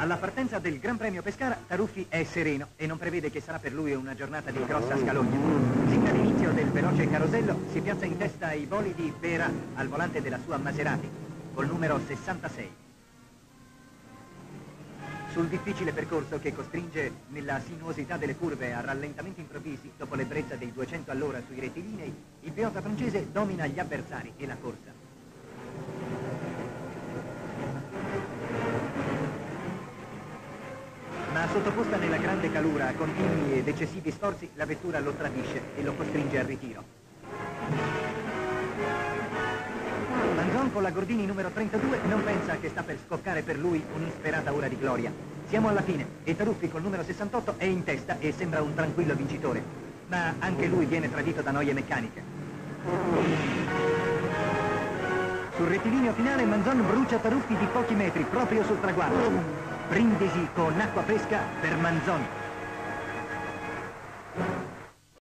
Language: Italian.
Alla partenza del Gran Premio Pescara, Taruffi è sereno e non prevede che sarà per lui una giornata di grossa scalogna. Sin dall'inizio del veloce carosello si piazza in testa ai bolidi Vera al volante della sua Maserati, col numero 66. Sul difficile percorso che costringe nella sinuosità delle curve a rallentamenti improvvisi dopo l'ebbrezza dei 200 all'ora sui rettilinei, il pilota francese domina gli avversari e la corsa. Sottoposta nella grande calura a continui ed eccessivi sforzi, la vettura lo tradisce e lo costringe al ritiro. Manzon con la Gordini numero 32 non pensa che sta per scoccare per lui un'insperata ora di gloria. Siamo alla fine e Taruffi col numero 68 è in testa e sembra un tranquillo vincitore. Ma anche lui viene tradito da noie meccaniche. Sul rettilineo finale Manzon brucia Taruffi di pochi metri proprio sul traguardo. Brindisi con acqua fresca per Manzoni.